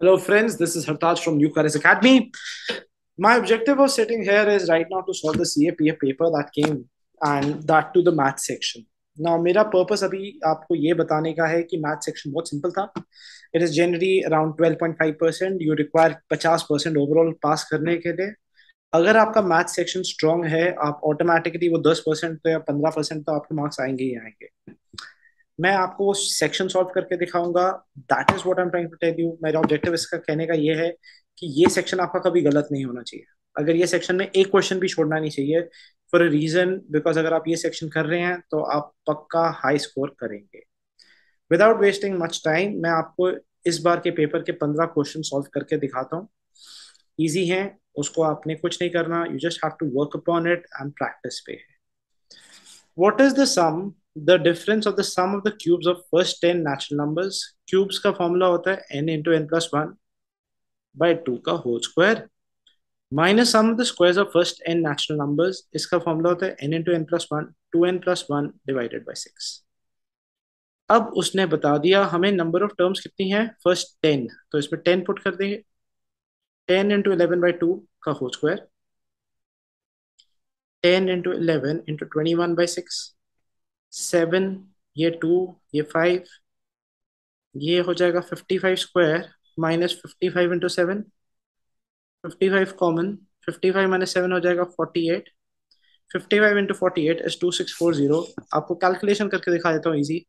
Hello, friends. This is Hartaj from New Careers Academy. My objective of sitting here is right now to solve the CAPA paper that came and that to the math section. Now, मेरा purpose अभी आपको ये बताने का है कि math section बहुत simple था. It is generally around 12.5%. You require 50% overall pass करने के लिए. अगर आपका मैथ सेक्शन स्ट्रांग है आप ऑटोमेटिकली वो 10 परसेंट तो या 15 परसेंट तो आपके मार्क्स आएँगे ही आएँगे मैं आपको वो सेक्शन सॉल्व करके दिखाऊँगा। That is what I'm trying to tell you मेरा ऑब्जेक्टिव इसका कहने का ये है कि ये सेक्शन आपका कभी गलत नहीं होना चाहिए। अगर ये सेक्शन में एक क्वेश्चन भी छोड़ना नहीं चाहिए फॉर अ रीजन बिकॉज़ अगर आप ये सेक्शन कर रहे हैं तो आप पक्का हाई स्कोर करेंगे। विदाउट वेस्टिंग मच टाइम मैं आपको इस बार के पेपर के पंद्रह क्वेश्चन सॉल्व करके दिखाता हूँ। ईजी है, उसको आपने कुछ नहीं करना। You just have to work upon it and practice पे। है what is the sum the difference of the sum of the cubes of first 10 natural numbers cubes का फॉर्मूला होता है n into n plus 1 by 2 का whole square minus sum of the squares of first n natural numbers इसका formula होता है n into n plus 1 2n plus 1 divided by 6 अब उसने बता दिया हमें नंबर ऑफ़ टर्म्स कितनी है फ़र्स्ट 10 तो इसमें 10 पुट कर देंगे 10 into 11 by 2 का whole square 10 into 11 into 21 by 6 7 ये टू, ये फाइव, ये हो जाएगा 55 square minus 55 into seven fifty five common 55 minus seven हो जाएगा 48 55 into forty eight is two six four zero आपको कैलकुलेशन करके दिखा देता हूँ ईजी इजी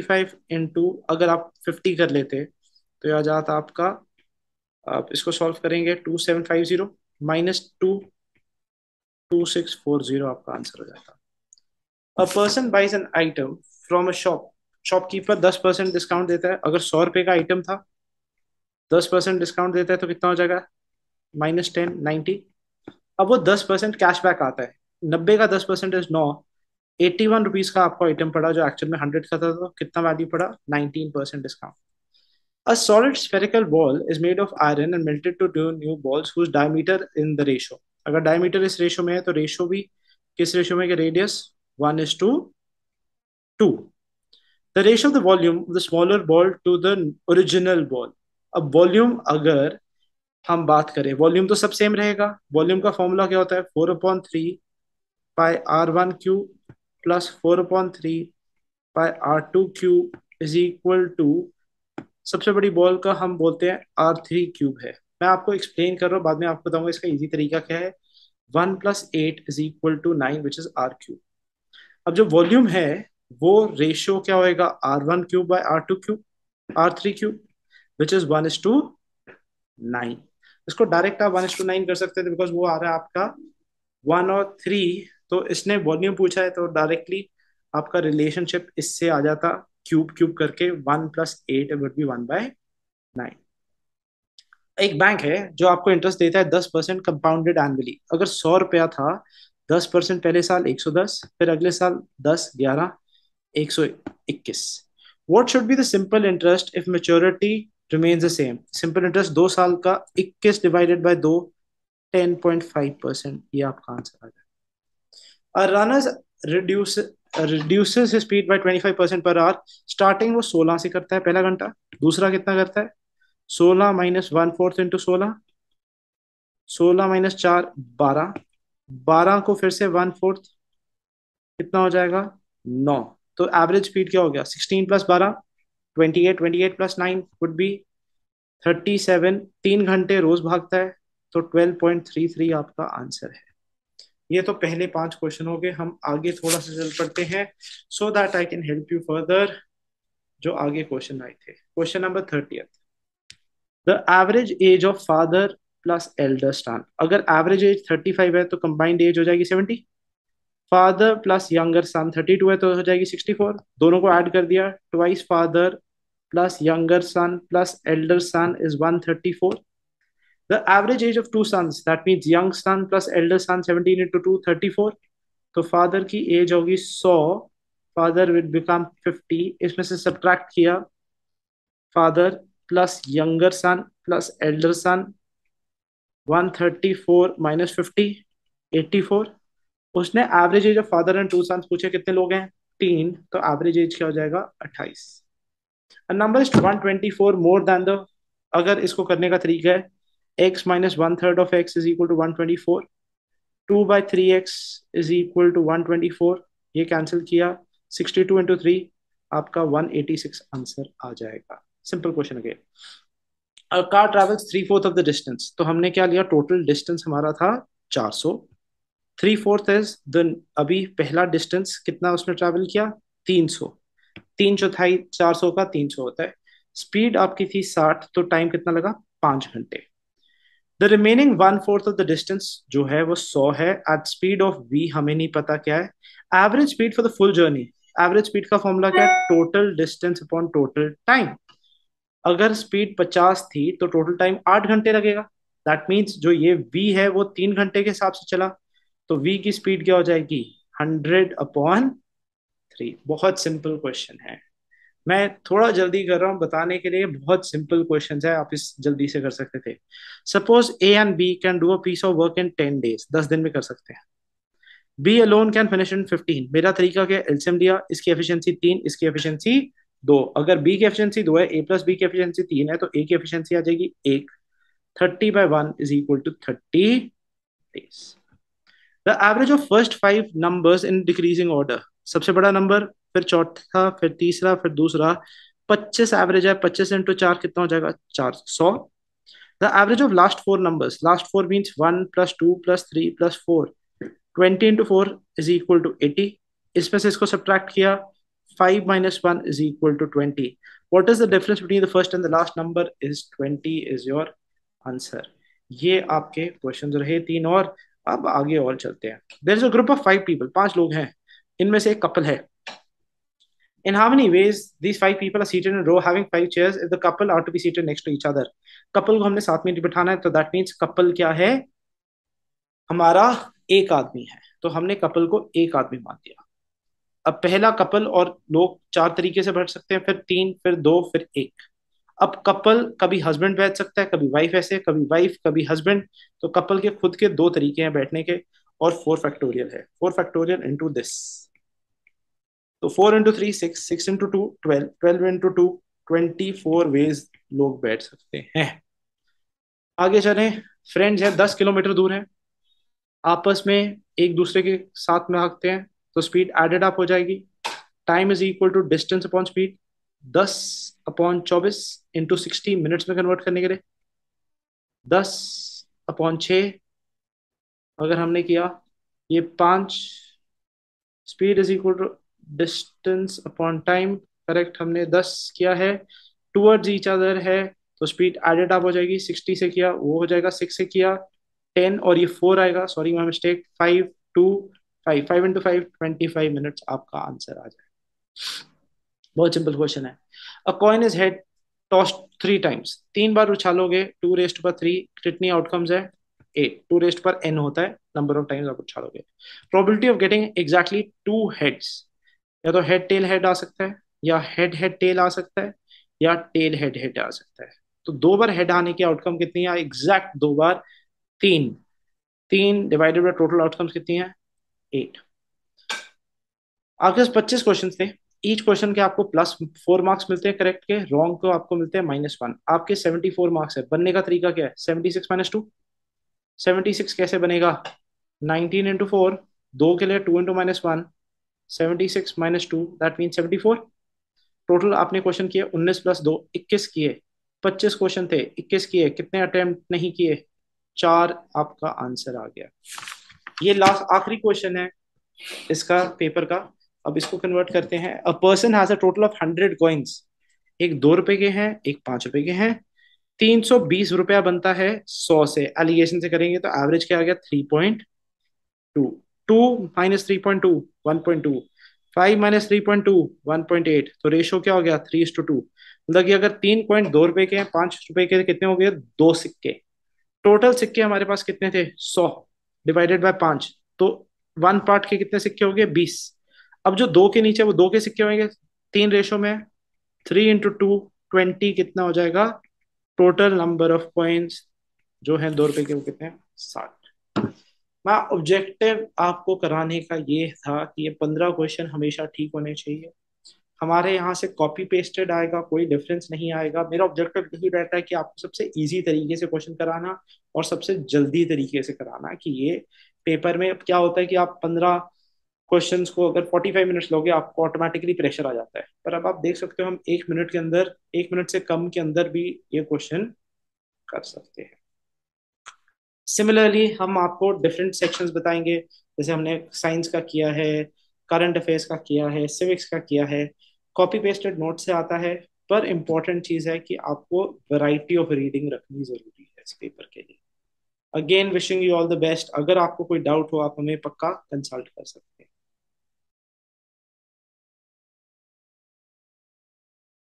55 इंटू अगर आप 50 कर लेते तो यह आ जाता आपका, आप इसको सॉल्व करेंगे two seven five zero minus two two six four zero आपका आंसर हो जाता। A person buys an item from a shop shopkeeper दस परसेंट डिस्काउंट देता है। अगर सौ रुपए का आइटम था, दस परसेंट डिस्काउंट देता है तो कितना हो जाएगा? माइनस टेन नाइनटी अब वो दस परसेंट कैशबैक आता है। नब्बे का दस परसेंट इज़ नौ एट्टी वन रुपीज़ का आपको आइटम पड़ा जो एक्चुअल में हंड्रेड का था तो कितना वैल्यू पड़ा? Nineteen percent discount A solid spherical ball is made of iron and melted to two new balls whose diameter in the ratio. अगर डायमीटर इस रेशियो में है तो रेशियो भी किस रेशियो में radius one is to two the ratio of the volume the smaller ball to the original ball अब volume अगर हम बात करें वॉल्यूम तो सब सेम रहेगा। वॉल्यूम का फॉर्मूला क्या होता है? Four upon three pi r one cube plus four upon three pi r two cube is equal to सबसे बड़ी बॉल का हम बोलते हैं आर थ्री क्यूब है। मैं आपको एक्सप्लेन कर रहा हूँ, बाद में आपको बताऊँगा इसका इजी तरीका क्या है। One plus eight is equal to nine which is r cube अब जो वॉल्यूम है, वो रेशियो क्या होएगा? R one cube by r two cube r three cube which is one is to nine इसको डायरेक्ट आप वन इज़ टू नाइन कर सकते थे बिकॉज़ वो आ रहा है आपका वन और थ्री तो इसने वॉल्यूम पूछा है तो डायरेक्टली आपका रिलेशनशिप इससे आ जाता क्यूब क्यूब करके one plus eight would be one by nine एक बैंक है जो आपको इंटरेस्ट देता है दस परसेंट कंपाउंडेड एनुअली अगर सौ रुपया था दस परसेंट पहले साल, एक सौ दस, फिर अगले साल दस, ग्यारह, एक सौ इक्कीस। What should be the simple interest if maturity remains the same simple interest दो साल का, इक्कीस डिवाइडेड बाय दो टेन पॉइंट फाइव परसेंट ये आपका आंसर आ जाए runners reduce reduces speed by 25 percent per hour starting वो 16 से करता है, पहला घंटा। दूसरा कितना करता है? सोलह माइनस वन फोर्थ इंटू सोलह। सोलह माइनस चार, बारह। बारह को फिर से वन फोर्थ कितना हो जाएगा? नौ। तो एवरेज स्पीड क्या हो गया? सिक्सटीन प्लस बारह twenty eight twenty eight plus nine would be thirty seven तीन घंटे रोज भागता है तो ट्वेल्व पॉइंट थ्री थ्री आपका आंसर है। ये तो पहले पाँच क्वेश्चन हो गए, हम आगे थोड़ा सा चल पड़ते हैं। So that I can help you further जो आगे क्वेश्चन आए थे। Question number thirtieth the average age of father plus elder son अगर एवरेज एज थर्टी फाइव है तो कंबाइंड एज हो जाएगी seventy father plus younger son thirty two है तो हो जाएगी सिक्सटी फोर दोनों को ऐड कर दिया. Twice father plus younger son plus elder son is one thirty four the average age of two sons that means young son plus elder son seventeen into two thirty four तो father की as होगी सौ. Father will become fifty इसमें से subtract किया. Father plus younger son plus elder son plus elder son 134 minus 50 84 उसने average age of father and two sons पूछे कितने लोग हैं? तीन। तो एवरेज एज क्या हो जाएगा? 28 number is 124 more than the अगर इसको करने का तरीका है x minus one third of x is equal to one twenty four two by three x is equal to one twenty four ये कैंसिल किया। सिक्सटी टू इंटू थ्री आपका one eighty six answer आ जाएगा। Simple question again car travels three fourth of the distance तो हमने क्या लिया? Total distance हमारा था 400 थ्री फोर्थ इज़ द अभी पहला डिस्टेंस कितना उसने ट्रेवल किया? 300 तीन चौथाई 400 का 300 होता है। स्पीड आपकी थी 60 तो टाइम कितना लगा? पाँच घंटे। The remaining one fourth of the distance जो है, वो 100 है। एट स्पीड ऑफ़ वी हमें नहीं पता क्या है। Average speed for the full journey average speed का फॉर्मूला क्या है? Total distance upon total time अगर स्पीड 50 थी तो टोटल टाइम आठ घंटे लगेगा। दैट मीन्स जो ये v है, वो तीन घंटे के हिसाब से चला। तो v की स्पीड क्या हो जाएगी? हंड्रेड अपॉन थ्री बहुत सिंपल क्वेश्चन है। मैं थोड़ा जल्दी कर रहा हूँ, बताने के लिए बहुत सिंपल क्वेश्चन है, आप इस जल्दी से कर सकते थे। Suppose A and B can do a piece of work in ten days दस दिन में कर सकते हैं। B alone can finish in fifteen मेरा तरीका क्या एल्सियम दिया इसकी एफिशिएंसी तीन, इसकी एफिशिएंसी दो, अगर बी की एफिशिएंसी दो है ए प्लस बी की एफिशिएंसी तीन है तो ए की एफिशिएंसी आ जाएगी एक। Thirty by one is equal to thirty days the average of first five numbers in decreasing order सबसे बड़ा नंबर फिर चौथा, फिर तीसरा, फिर दूसरा। पच्चीस एवरेज है, पच्चीस इंटू चार कितना हो जाएगा? चार सौ। The average of last four numbers last four means one plus two plus three plus four twenty into four is equal to eighty इसमें से इसको सब्ट्रैक्ट किया 5 minus 1 is equal to 20. What is the difference between the first and the last number is 20 is your answer. ये आपके question रहे तीन और अब आगे और चलते हैं there is a group of five people पाँच लोग हैं इनमें से एक कपल है in how many ways these five people are seated in a row having five chairs if the couple are to be seated next to each other couple को हमने साथ में बिठाना है तो दैट मीन्स कपल क्या है हमारा एक आदमी है तो हमने कपल को एक आदमी मान दिया अब पहला कपल और लोग चार तरीके से बैठ सकते हैं, फिर तीन, फिर दो, फिर एक। अब कपल कभी हस्बैंड बैठ सकता है, कभी वाइफ ऐसे, कभी वाइफ कभी हस्बैंड तो कपल के खुद के दो तरीके हैं बैठने के, और फोर फैक्टोरियल है। फोर फैक्टोरियल इंटू दिस तो four into three six six into two twelve twelve into two twenty four ways लोग बैठ सकते हैं। आगे चले। फ्रेंड्स है, दस किलोमीटर दूर है। आपस में एक दूसरे के साथ में भागते हैं। तो स्पीड एडेड अप हो जाएगी। Time is equal to distance upon speed दस अपॉन चौबीस इंटू सिक्सटी मिनट्स में कन्वर्ट करने के लिए। दस अपॉन छ अगर हमने किया, ये पाँच speed is equal to distance upon time correct हमने दस किया है। टूवर्ड्स ईच अदर है तो स्पीड एडेड अप हो जाएगी सिक्सटी से किया, वो हो जाएगा सिक्स से किया टेन और ये फोर आएगा। Sorry my mistake five two five five into five twenty five minutes आपका आंसर आ जाए। बहुत सिंपल क्वेश्चन है। A coin is head toss three times तीन बार उछालोगे टू रेस्ट पर थ्री कितनी आउटकम्स है? एट टू रेस्ट पर एन होता है नंबर ऑफ़ टाइम्स आप उछालोगे। Probability of getting exactly two heads या तो हेड टेल हेड आ सकता है, या हेड हेड टेल आ सकता है, या टेल हेड हेड आ सकता है। तो दो बार हेड आने की आउटकम कितनी है? एग्जैक्ट दो बार तीन। तीन डिवाइडेड बाय टोटल आउटकम्स कितनी है? एट आपके पास पच्चीस क्वेश्चन थे। ईच क्वेश्चन के आपको प्लस फोर मार्क्स मिलते हैं करेक्ट के। रॉन्ग को आपको मिलते हैं माइनस वन आपके सेवेंटी फोर मार्क्स है। बनने का तरीका क्या है? Seventy six minus two seventy six कैसे बनेगा? नाइनटीन इंटू फोर दो के लिए two into minus one seventy six minus two that mean seventy four total आपने क्वेश्चन किए, उन्नीस प्लस दो, इक्कीस किए। पच्चीस क्वेश्चन थे, इक्कीस किए। कितने अटेम्प्ट नहीं किए? चार आपका आंसर आ गया। ये लास्ट आखिरी क्वेश्चन है इसका पेपर का। अब इसको कन्वर्ट करते हैं। A person has a total of hundred coins एक दो रुपए के हैं, एक पाँच रुपए के हैं। तीन सौ बीस रुपया बनता है सौ से। एलिगेशन से करेंगे तो एवरेज क्या आ गया? Three point two two minus three point two one point two five minus three point two one point eight तो रेशो क्या हो गया? थ्री टू टू मतलब कि अगर तीन पॉइंट दो रुपए के हैं, पाँच रुपए के कितने हो गए? दो सिक्के। टोटल सिक्के हमारे पास कितने थे? सौ। डिवाइडेड बाय पाँच तो वन पार्ट के कितने सिक्के हो गए बीस। अब जो दो के नीचे, वो दो के सिक्के होंगे? तीन रेशो में थ्री इंटू टू ट्वेंटी कितना हो जाएगा? टोटल नंबर ऑफ़ कॉइन्स जो है दो रुपए के, वो कितने साठ। मैं ऑब्जेक्टिव आपको कराने का ये था कि ये पंद्रह क्वेश्चन हमेशा ठीक होने चाहिए। हमारे यहाँ से कॉपी पेस्टेड आएगा, कोई डिफरेंस नहीं आएगा। मेरा ऑब्जेक्टिव यही रहता है कि आपको सबसे इजी तरीके से क्वेश्चन कराना और सबसे जल्दी तरीके से कराना कि ये पेपर में क्या होता है कि आप पंद्रह क्वेश्चन को अगर 45 मिनट्स लोगे, आपको ऑटोमेटिकली प्रेशर आ जाता है। पर अब आप देख सकते हो, हम एक मिनट के अंदर, एक मिनट से कम के अंदर भी ये क्वेश्चन कर सकते हैं। सिमिलरली हम आपको डिफरेंट सेक्शंस बताएँगे। जैसे हमने साइंस का किया है करंट अफेयर्स का किया है सिविक्स का किया है। कॉपी पेस्टेड नोट से आता है, पर इंपॉर्टेंट चीज़ है कि आपको वैरायटी ऑफ़ रीडिंग रखनी ज़रूरी है इस पेपर के लिए। Again wishing you all the best अगर आपको कोई डाउट हो, आप हमें पक्का कंसल्ट कर सकते हैं।